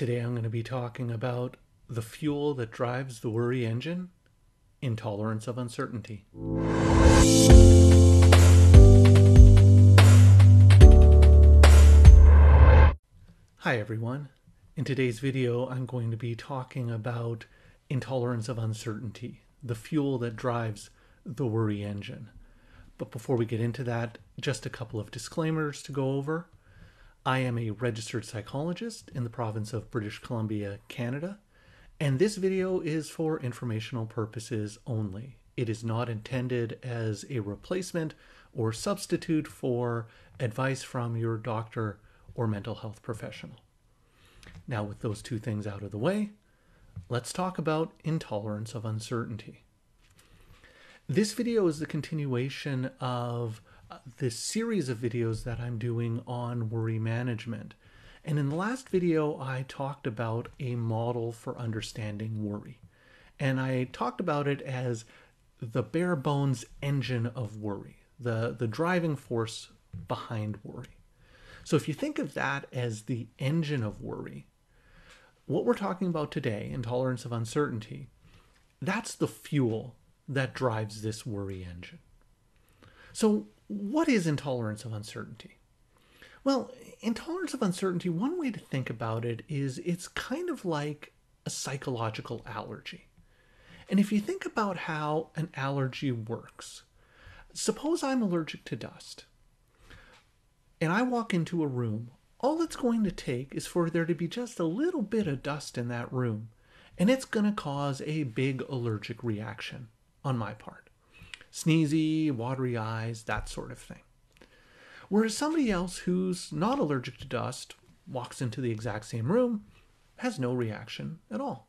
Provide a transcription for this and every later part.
Today I'm going to be talking about the fuel that drives the worry engine intolerance of uncertainty. Hi everyone. In today's video, I'm going to be talking about intolerance of uncertainty, the fuel that drives the worry engine. But before we get into that, just a couple of disclaimers to go over. I am a registered psychologist in the province of British Columbia, Canada, and this video is for informational purposes only. It is not intended as a replacement or substitute for advice from your doctor or mental health professional. Now, with those two things out of the way, let's talk about intolerance of uncertainty. This video is the continuation of this series of videos that I'm doing on worry management. And in the last video, I talked about a model for understanding worry. And I talked about it as the bare bones engine of worry, the, the driving force behind worry. So if you think of that as the engine of worry, what we're talking about today, intolerance of uncertainty, that's the fuel that drives this worry engine. So, what is intolerance of uncertainty? Well, intolerance of uncertainty, one way to think about it is it's kind of like a psychological allergy. And if you think about how an allergy works, suppose I'm allergic to dust and I walk into a room, all it's going to take is for there to be just a little bit of dust in that room, and it's going to cause a big allergic reaction on my part. Sneezy, watery eyes, that sort of thing. Whereas somebody else who's not allergic to dust walks into the exact same room, has no reaction at all.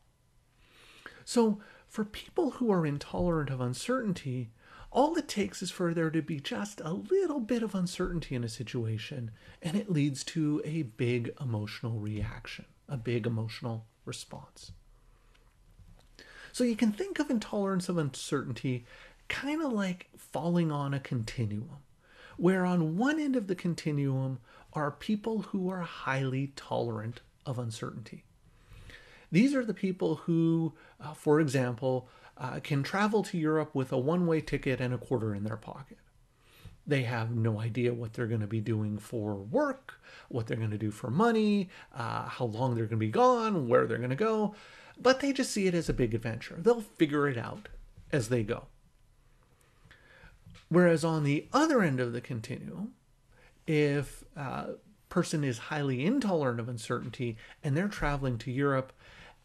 So, for people who are intolerant of uncertainty, all it takes is for there to be just a little bit of uncertainty in a situation, and it leads to a big emotional reaction, a big emotional response. So you can think of intolerance of uncertainty kind of like falling on a continuum, where on one end of the continuum are people who are highly tolerant of uncertainty. These are the people who, uh, for example, uh, can travel to Europe with a one way ticket and a quarter in their pocket. They have no idea what they're going to be doing for work, what they're going to do for money, uh, how long they're going to be gone, where they're going to go but they just see it as a big adventure. They'll figure it out as they go. Whereas on the other end of the continuum, if a person is highly intolerant of uncertainty and they're traveling to Europe,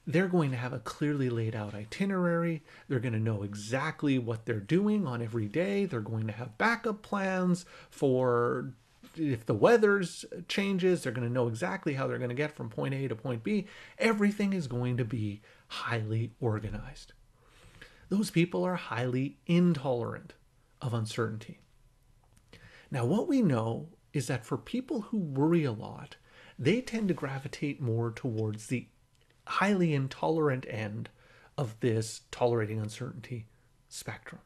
they're going to have a clearly laid out itinerary. They're going to know exactly what they're doing on every day. They're going to have backup plans for if the weather changes, they're going to know exactly how they're going to get from point A to point B. Everything is going to be highly organized. Those people are highly intolerant of uncertainty. Now, what we know is that for people who worry a lot, they tend to gravitate more towards the highly intolerant end of this tolerating uncertainty spectrum.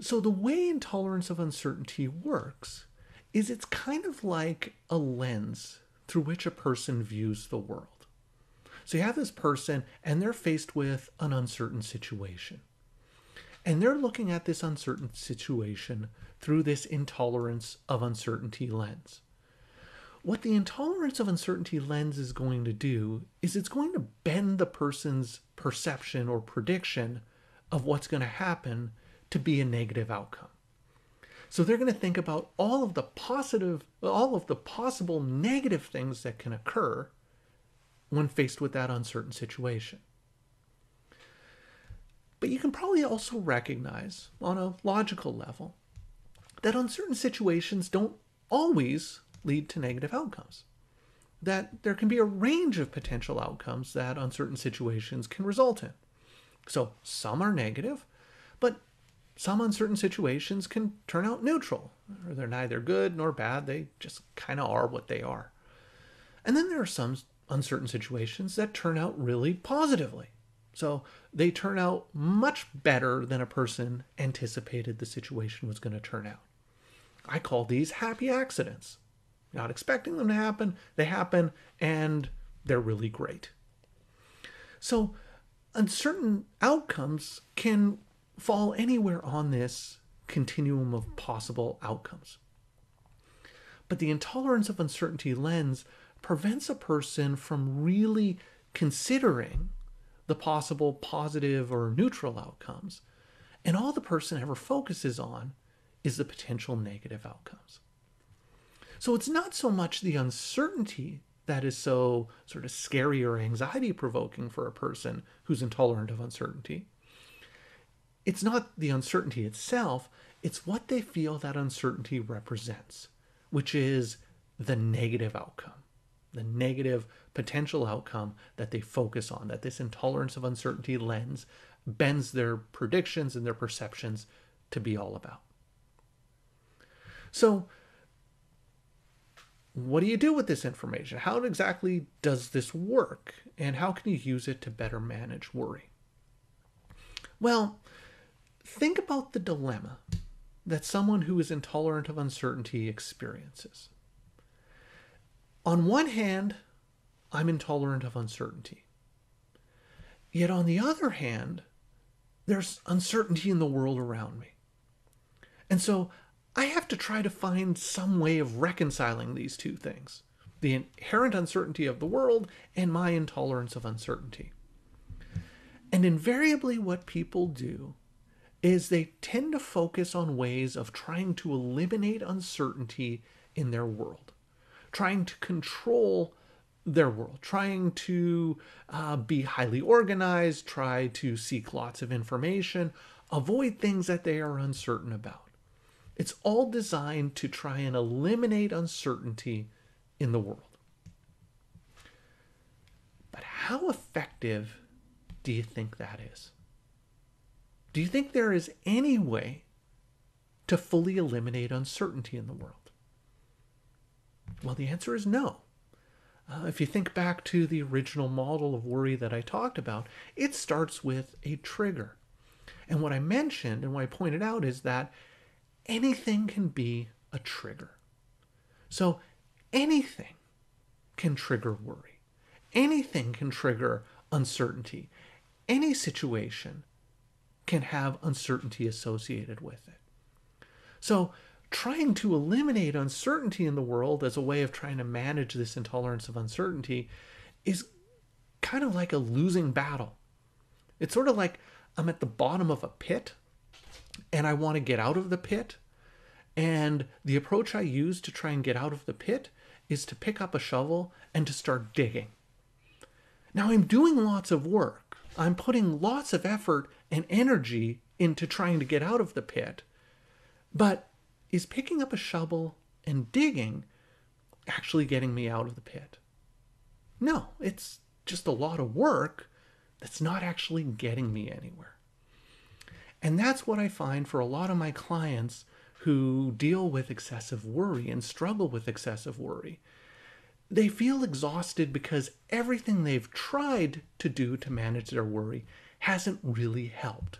So, the way intolerance of uncertainty works is it's kind of like a lens through which a person views the world. So, you have this person, and they're faced with an uncertain situation. And they're looking at this uncertain situation through this intolerance of uncertainty lens. What the intolerance of uncertainty lens is going to do is it's going to bend the person's perception or prediction of what's going to happen to be a negative outcome. So they're going to think about all of the positive, all of the possible negative things that can occur when faced with that uncertain situation. But you can probably also recognize on a logical level that uncertain situations don't always lead to negative outcomes. That there can be a range of potential outcomes that uncertain situations can result in. So some are negative, but some uncertain situations can turn out neutral, or they're neither good nor bad, they just kind of are what they are. And then there are some uncertain situations that turn out really positively. So they turn out much better than a person anticipated the situation was going to turn out. I call these happy accidents. Not expecting them to happen, they happen, and they're really great. So, uncertain outcomes can fall anywhere on this continuum of possible outcomes. But the intolerance of uncertainty lens prevents a person from really considering the possible positive or neutral outcomes. And all the person ever focuses on is the potential negative outcomes. So it's not so much the uncertainty that is so sort of scary or anxiety provoking for a person who's intolerant of uncertainty. It's not the uncertainty itself, it's what they feel that uncertainty represents, which is the negative outcome the negative potential outcome that they focus on, that this intolerance of uncertainty lens bends their predictions and their perceptions to be all about. So, what do you do with this information? How exactly does this work? And how can you use it to better manage worry? Well, think about the dilemma that someone who is intolerant of uncertainty experiences. On one hand, I'm intolerant of uncertainty. Yet on the other hand, there's uncertainty in the world around me. And so I have to try to find some way of reconciling these two things the inherent uncertainty of the world and my intolerance of uncertainty. And invariably, what people do is they tend to focus on ways of trying to eliminate uncertainty in their world trying to control their world, trying to uh, be highly organized, try to seek lots of information, avoid things that they are uncertain about. It's all designed to try and eliminate uncertainty in the world. But how effective do you think that is? Do you think there is any way to fully eliminate uncertainty in the world? Well, the answer is no. Uh, if you think back to the original model of worry that I talked about, it starts with a trigger. And what I mentioned and what I pointed out is that anything can be a trigger. So anything can trigger worry, anything can trigger uncertainty. Any situation can have uncertainty associated with it. So trying to eliminate uncertainty in the world as a way of trying to manage this intolerance of uncertainty is kind of like a losing battle. It's sort of like I'm at the bottom of a pit and I want to get out of the pit. And the approach I use to try and get out of the pit is to pick up a shovel and to start digging. Now I'm doing lots of work. I'm putting lots of effort and energy into trying to get out of the pit. But is picking up a shovel and digging actually getting me out of the pit? No, it's just a lot of work that's not actually getting me anywhere. And that's what I find for a lot of my clients who deal with excessive worry and struggle with excessive worry. They feel exhausted because everything they've tried to do to manage their worry hasn't really helped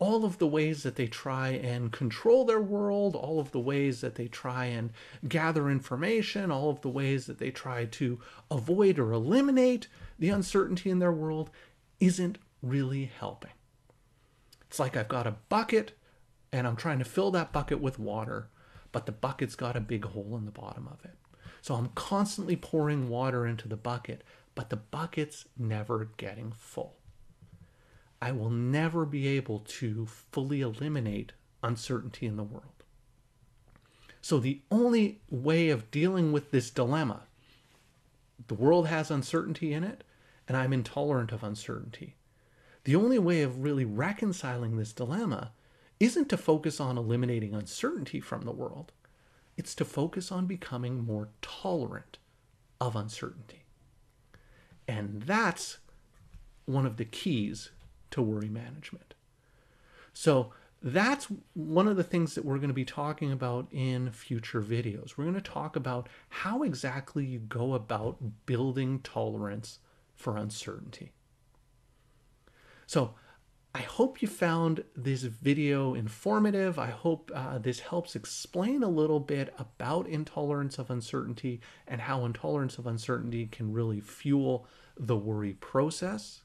all of the ways that they try and control their world, all of the ways that they try and gather information, all of the ways that they try to avoid or eliminate the uncertainty in their world isn't really helping. It's like I've got a bucket and I'm trying to fill that bucket with water, but the bucket's got a big hole in the bottom of it. So I'm constantly pouring water into the bucket, but the bucket's never getting full. I will never be able to fully eliminate uncertainty in the world. So, the only way of dealing with this dilemma the world has uncertainty in it, and I'm intolerant of uncertainty. The only way of really reconciling this dilemma isn't to focus on eliminating uncertainty from the world, it's to focus on becoming more tolerant of uncertainty. And that's one of the keys to worry management. So that's one of the things that we're going to be talking about in future videos. We're going to talk about how exactly you go about building tolerance for uncertainty. So I hope you found this video informative. I hope uh, this helps explain a little bit about intolerance of uncertainty and how intolerance of uncertainty can really fuel the worry process.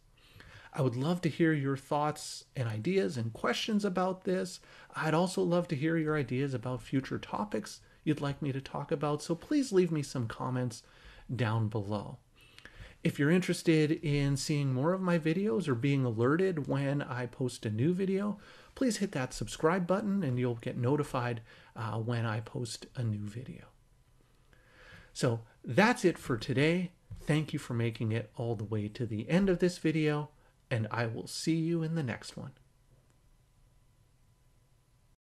I would love to hear your thoughts and ideas and questions about this. I'd also love to hear your ideas about future topics you'd like me to talk about, so please leave me some comments down below. If you're interested in seeing more of my videos or being alerted when I post a new video, please hit that subscribe button and you'll get notified uh, when I post a new video. So that's it for today. Thank you for making it all the way to the end of this video, and I will see you in the next one.